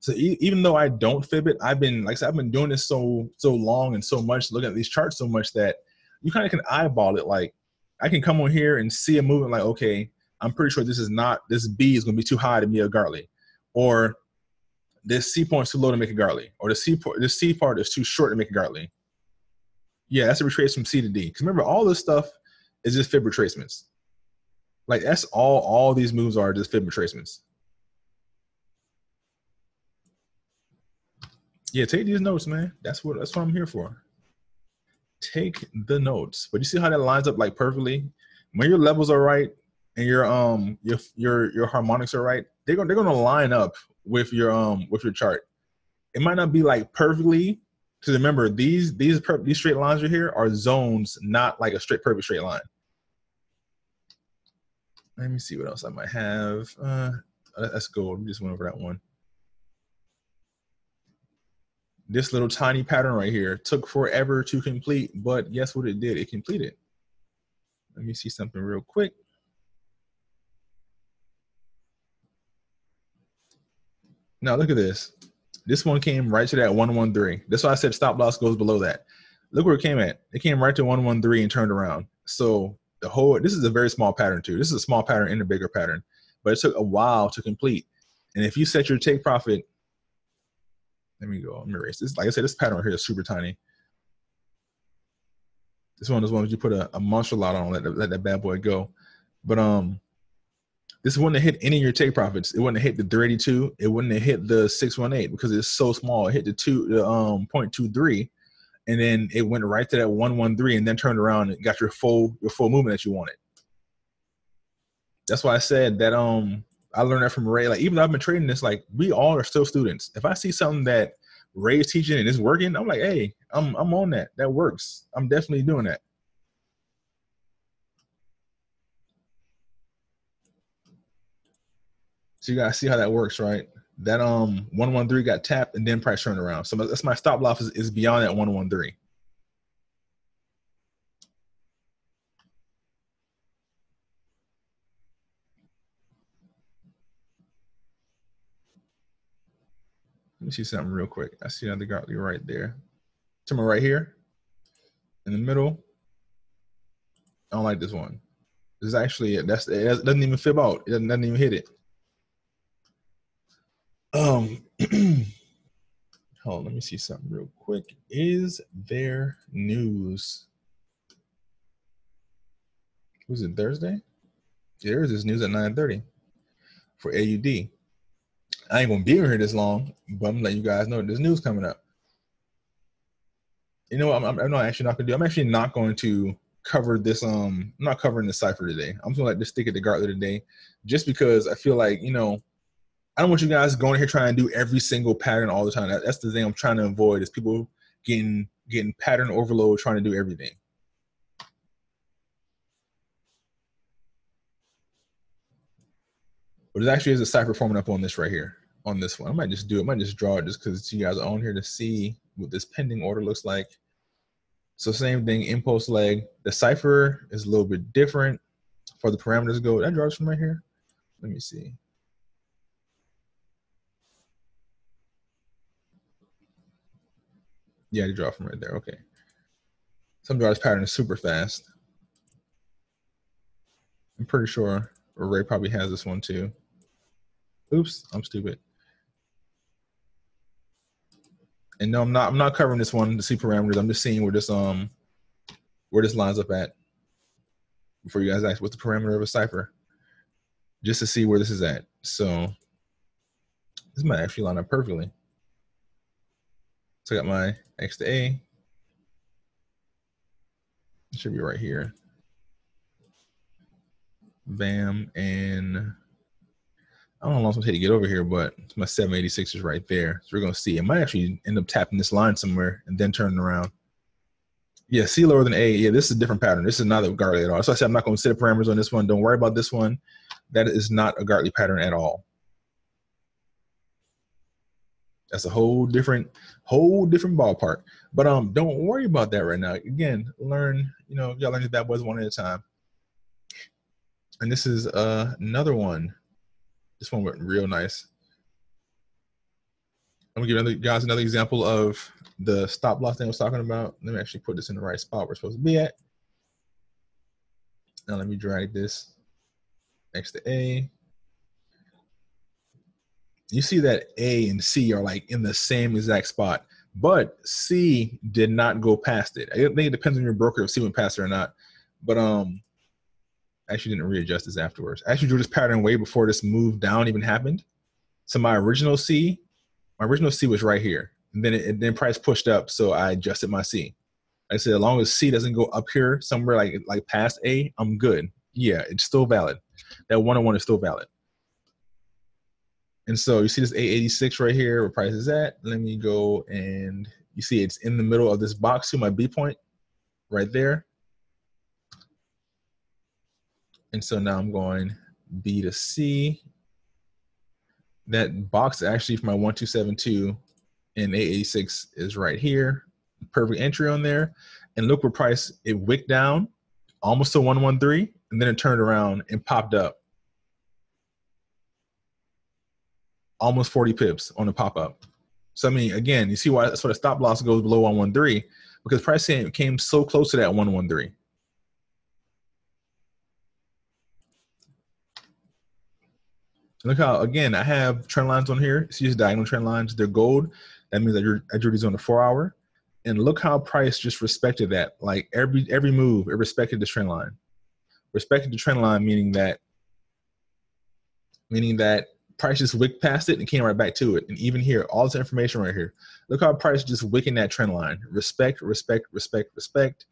So e- even though I don't fib it, I've been like I said, I've been doing this so so long and so much, looking at these charts so much that you kind of can eyeball it. Like I can come on here and see a movement like, okay, I'm pretty sure this is not this B is going to be too high to be a Gartley, or this C point is too low to make a Gartley, or the C part the C part is too short to make a Gartley. Yeah, that's a retrace from C to D. Because remember, all this stuff is just fib retracements. Like that's all all these moves are just fib retracements. Yeah, take these notes, man. That's what that's what I'm here for. Take the notes. But you see how that lines up like perfectly? When your levels are right and your um your your your harmonics are right, they're gonna they're gonna line up with your um with your chart. It might not be like perfectly, because remember these these per- these straight lines right here are zones, not like a straight perfect straight line. Let me see what else I might have. Uh, that's gold. We just went over that one. This little tiny pattern right here took forever to complete, but guess what it did? It completed. Let me see something real quick. Now look at this. This one came right to that 113. That's why I said stop loss goes below that. Look where it came at. It came right to 113 and turned around. So the whole this is a very small pattern too. This is a small pattern in a bigger pattern, but it took a while to complete. And if you set your take profit, let me go. Let me erase this. Like I said, this pattern right here is super tiny. This one is one you put a, a monster lot on, let, let that bad boy go. But um, this wouldn't have hit any of your take profits. It wouldn't have hit the 32. It wouldn't have hit the 618 because it's so small. It hit the two the um 0.23 and then it went right to that 113 and then turned around and got your full your full movement that you wanted. That's why I said that um I learned that from Ray. Like even though I've been trading this, like we all are still students. If I see something that Ray is teaching and it's working, I'm like, hey, I'm I'm on that. That works. I'm definitely doing that. So you guys see how that works, right? That um 113 got tapped and then price turned around. So that's my stop loss is, is beyond that 113. Let me see something real quick. I see another Gartley right there. To my right here, in the middle. I don't like this one. This is actually it. That's it doesn't even fib out. It doesn't, doesn't even hit it. Um, hold on, let me see something real quick. Is there news? Was it Thursday? There is this news at 9:30 for AUD. I ain't gonna be here this long, but I'm letting you guys know there's news coming up. You know, I'm, I'm, not actually not gonna do. I'm actually not going to cover this. Um, I'm not covering the cipher today. I'm gonna like just stick it to Gartley today, just because I feel like you know I don't want you guys going here trying to do every single pattern all the time. That, that's the thing I'm trying to avoid is people getting getting pattern overload trying to do everything. But it actually is a cipher forming up on this right here, on this one. I might just do it. I might just draw it just because you guys are on here to see what this pending order looks like. So same thing, impulse leg. The cipher is a little bit different for the parameters go. That draws from right here. Let me see. Yeah, you draw from right there. Okay. Some draws pattern is super fast. I'm pretty sure Ray probably has this one too. Oops, I'm stupid. And no, I'm not. I'm not covering this one to see parameters. I'm just seeing where this um where this lines up at. Before you guys ask, what's the parameter of a cipher? Just to see where this is at. So this might actually line up perfectly. So I got my X to A. It should be right here. Bam, and I don't know how long it's gonna take to get over here, but my 786 is right there. So we're gonna see. It might actually end up tapping this line somewhere and then turning around. Yeah, C lower than A. Yeah, this is a different pattern. This is not a Gartley at all. So I said I'm not gonna set parameters on this one. Don't worry about this one. That is not a Gartley pattern at all. That's a whole different, whole different ballpark. But um, don't worry about that right now. Again, learn. You know, y'all learn these bad boys one at a time. And this is uh, another one. This one went real nice. I'm gonna give you guys another example of the stop loss thing I was talking about. Let me actually put this in the right spot we're supposed to be at. Now let me drag this next to A. You see that A and C are like in the same exact spot, but C did not go past it. I think it depends on your broker if C went past it or not. But um, actually didn't readjust this afterwards. I actually drew this pattern way before this move down even happened. So my original C, my original C was right here. And then it, then price pushed up, so I adjusted my C. I said, as long as C doesn't go up here somewhere like like past A, I'm good. Yeah, it's still valid. That one on one is still valid. And so you see this 886 right here, where price is at. Let me go and you see it's in the middle of this box to my B point right there. And so now I'm going B to C. That box actually for my 1272 and 886 is right here. Perfect entry on there. And look where price, it wicked down almost to 113 and then it turned around and popped up. Almost 40 pips on the pop up. So I mean, again, you see why that's why the stop loss goes below 113 because price came, came so close to that 113. Look how again I have trend lines on here. See these diagonal trend lines. They're gold. That means that your drew these on the four hour. And look how price just respected that. Like every every move, it respected the trend line. Respected the trend line, meaning that meaning that price just wicked past it and came right back to it. And even here, all this information right here. Look how price just wicking that trend line. Respect, respect, respect, respect.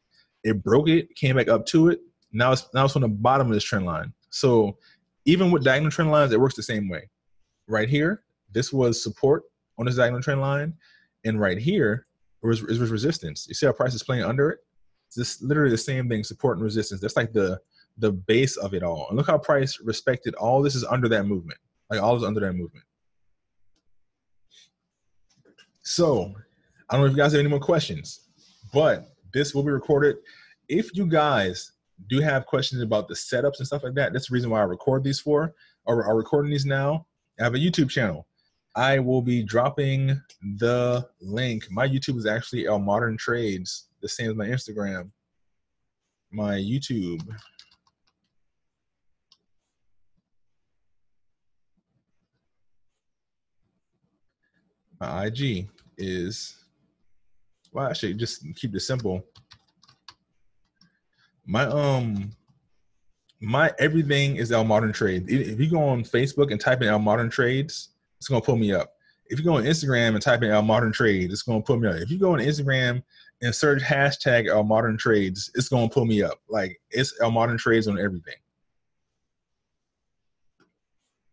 It broke it, came back up to it. Now it's now it's on the bottom of this trend line. So even with diagonal trend lines, it works the same way. Right here, this was support on this diagonal trend line, and right here was, was resistance. You see how price is playing under it? It's just literally the same thing, support and resistance. That's like the the base of it all. And look how price respected all this is under that movement. Like all is under that movement. So I don't know if you guys have any more questions, but this will be recorded. If you guys do have questions about the setups and stuff like that, that's the reason why I record these for, or are recording these now. I have a YouTube channel. I will be dropping the link. My YouTube is actually Elmodern Trades, the same as my Instagram. My YouTube. My IG is, well, actually, just keep it simple my um my everything is Elmodern Trade. If you go on Facebook and type in Elmodern Trades, it's gonna pull me up. If you go on Instagram and type in Elmodern Trades, it's gonna pull me up. If you go on Instagram and search hashtag Elmodern Trades, it's gonna pull me up. Like it's Elmodern Trades on everything.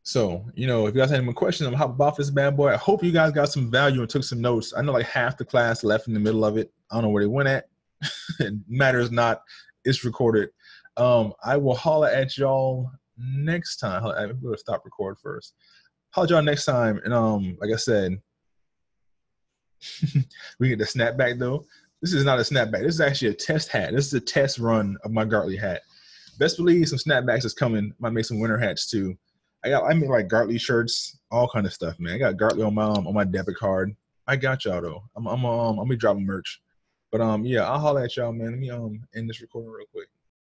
So, you know, if you guys have any more questions, I'm hop off this bad boy. I hope you guys got some value and took some notes. I know like half the class left in the middle of it. I don't know where they went at. it matters not it's recorded. Um, I will holler at y'all next time. I'm gonna stop record first. Holler at y'all next time. And um, like I said, we get the snapback though. This is not a snapback. This is actually a test hat. This is a test run of my Gartley hat. Best believe some snapbacks is coming. Might make some winter hats too. I got I make like Gartley shirts, all kind of stuff, man. I got Gartley on my um, on my debit card. I got y'all though. I'm I'm um I'm dropping merch. But um, yeah, I'll holler at y'all, man. Let me um end this recording real quick.